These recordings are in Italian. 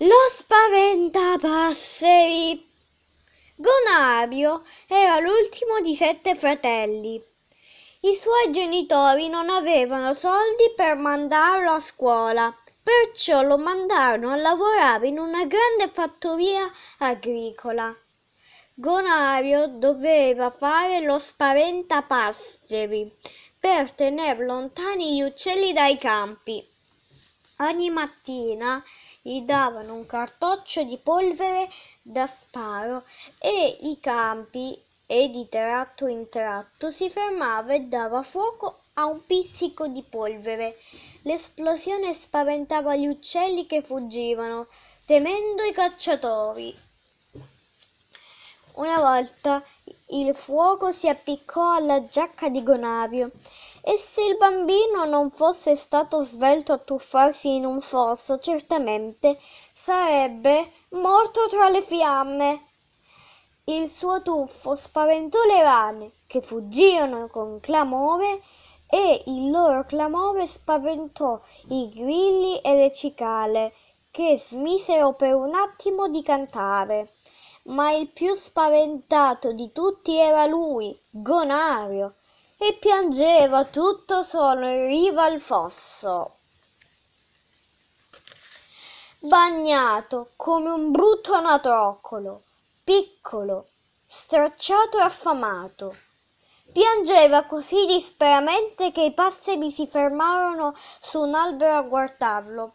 Lo spaventapasseri. Gonabio era l'ultimo di sette fratelli. I suoi genitori non avevano soldi per mandarlo a scuola, perciò lo mandarono a lavorare in una grande fattoria agricola. Gonario doveva fare lo spaventapasseri per tenere lontani gli uccelli dai campi. Ogni mattina gli davano un cartoccio di polvere da sparo e i campi e di tratto in tratto si fermava e dava fuoco a un pizzico di polvere. L'esplosione spaventava gli uccelli che fuggivano, temendo i cacciatori. Una volta il fuoco si appiccò alla giacca di Gonavio e se il bambino non fosse stato svelto a tuffarsi in un fosso, certamente sarebbe morto tra le fiamme. Il suo tuffo spaventò le rane, che fuggirono con clamore, e il loro clamore spaventò i grilli e le cicale, che smisero per un attimo di cantare ma il più spaventato di tutti era lui, Gonario, e piangeva tutto solo in riva al fosso. Bagnato come un brutto anatroccolo, piccolo, stracciato e affamato. Piangeva così disperamente che i passeri si fermarono su un albero a guardarlo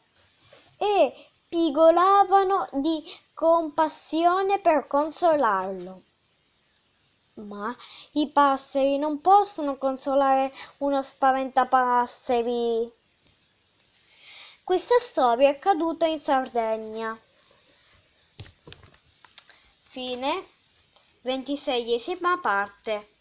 e pigolavano di compassione per consolarlo. Ma i passeri non possono consolare uno spaventapasseri. Questa storia è accaduta in Sardegna. Fine, ventiseiesima parte.